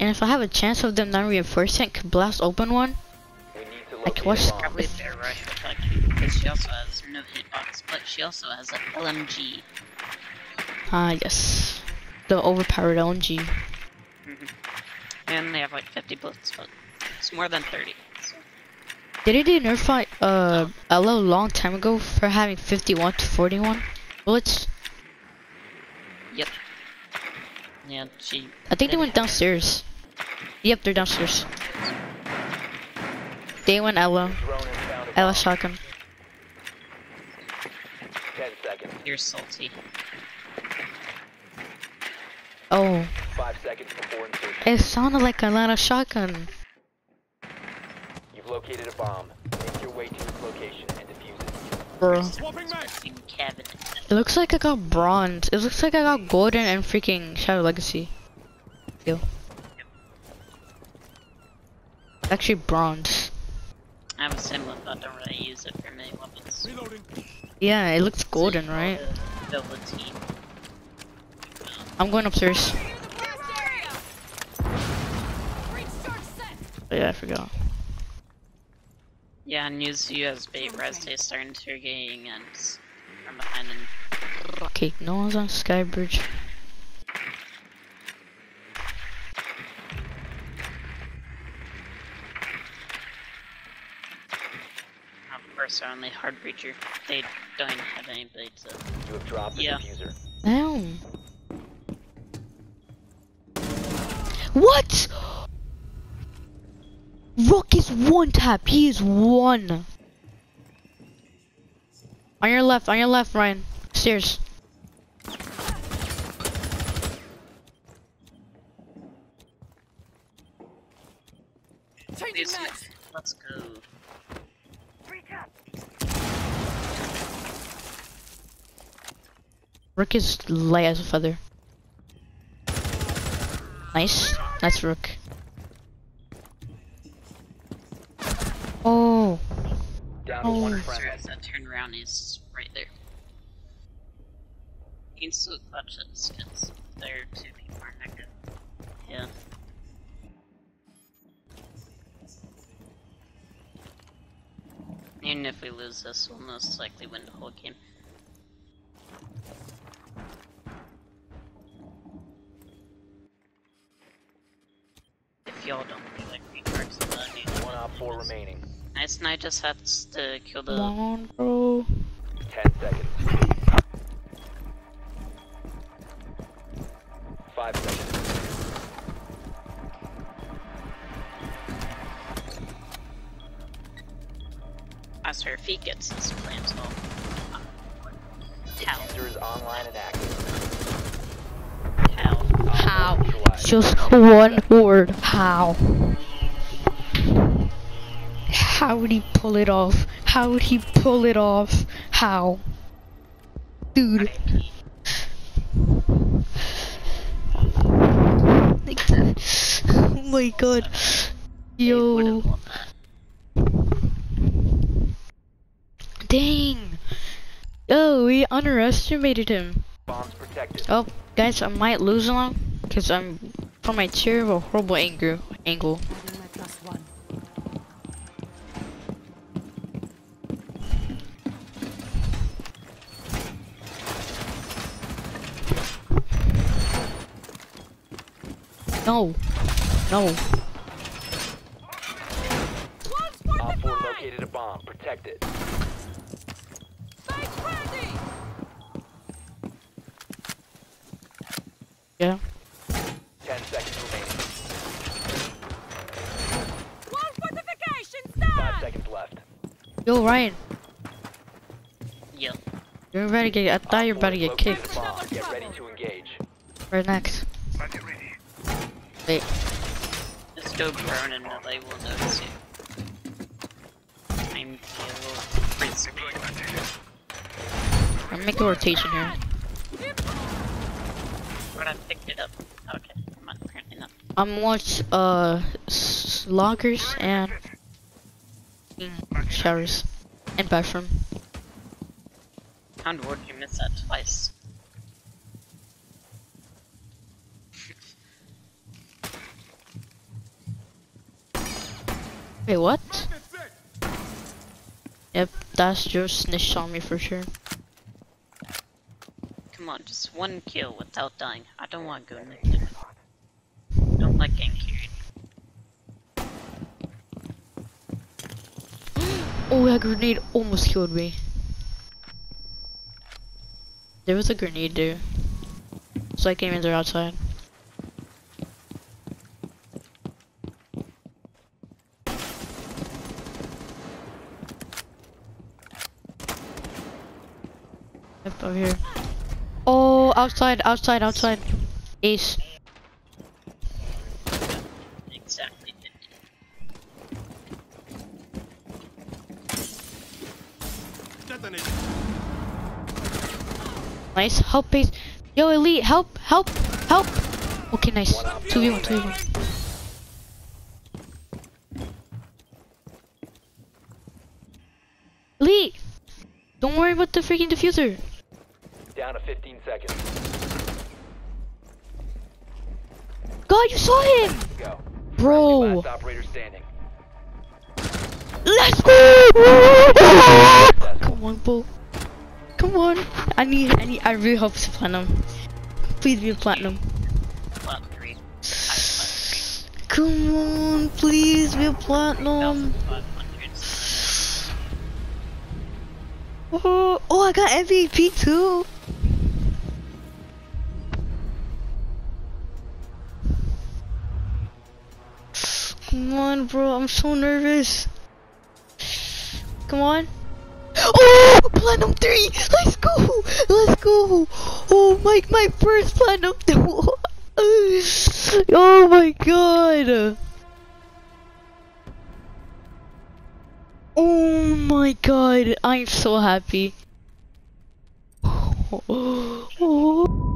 and if I have a chance of them not reinforcing, could blast open one. We need to Like, locate what's- a bomb. Probably fair rush with Lucky, because she also has no hitbox, but she also has an LMG. Ah, yes. The overpowered LMG. And they have like 50 bullets, but it's more than 30. So. Didn't they nerf uh Ella a long time ago for having 51 to 41 bullets? Yep. Yeah, she. I think they went downstairs. Yep, they're downstairs. They went Ella. Drone has Ella bomb. shotgun. Ten seconds. You're salty. Oh, Five seconds before insertion. it sounded like a lot of shotgun. You've located a bomb. Make your way to its location and defuse it. Bro. It looks like I got bronze. It looks like I got golden and freaking Shadow Legacy. Yo. Actually bronze. I have a similar, but I don't really use it for many weapons. Yeah, it looks golden, right? Velveteen. I'm going upstairs. Oh, yeah, I forgot. Yeah, and use you as bait as they start interrogating and from behind and Okay, no one's on Skybridge. of course are only hard breacher. They don't have anybody to You have dropped the Yeah. diffuser. Damn. What? Rook is one tap. He is one. On your left, on your left, Ryan. Stairs. Let's go. Rook is light as a feather. Nice. That's Rook. Oh. Down to Oh. one friendly. as that turnaround is right there. You can still clutch this because they're two people are negative. Yeah. Even if we lose this, we'll most likely win the whole game. If y'all don't feel like retards, then I need One op four remaining. Nice, and I just had to kill the. Come on, bro. Ten seconds. Five seconds. I swear, if he gets this plant, well. How? Diffuser is online and active. How? How? Just one word. How? How would he pull it off? How would he pull it off? How? Dude. oh my god. Yo. Dang. Oh, we underestimated him. Oh, guys, I might lose one because I'm from my tier of a horrible anger angle. No, no. Op four located a bomb. Protect it. Yeah. Ten seconds remaining. Five seconds left. Yo, Ryan, Yo. you're about to get. I thought you were about to get kicked. Get ready to engage. Right next. Wait. Just go prone and nobody will notice you. I'm frisbee. I'm making a rotation here. But I picked it up. Okay, I'm not apparently not. I'm watch uh s- lockers and showers and bathroom. Pound word, you missed that twice. Wait, what? Yep, that's just snitched on me for sure. Come on, just one kill without dying. I don't want to go negative. Don't like getting carried. Oh, that grenade almost killed me. There was a grenade there. So I came in there outside. Yep, over here. Oh, outside, outside, outside. Ace. Exactly. Nice. Help base. Yo, elite, help, help, help. Okay, nice. 2v1, 2v1. Elite! Don't worry about the freaking diffuser. Down to 15 seconds. God, you saw him! Go. Bro. Last operator standing. Let's go! Come on, bro. Come on. I need, I need, I really hope it's a platinum. Please be a platinum. Plat three. I have plat Come on, please be a platinum. Oh, oh, I got MVP too. On, bro. I'm so nervous. Come on. Oh, platinum three. Let's go. Let's go. Oh my, my first platinum. oh my god. Oh my god, I'm so happy. Oh.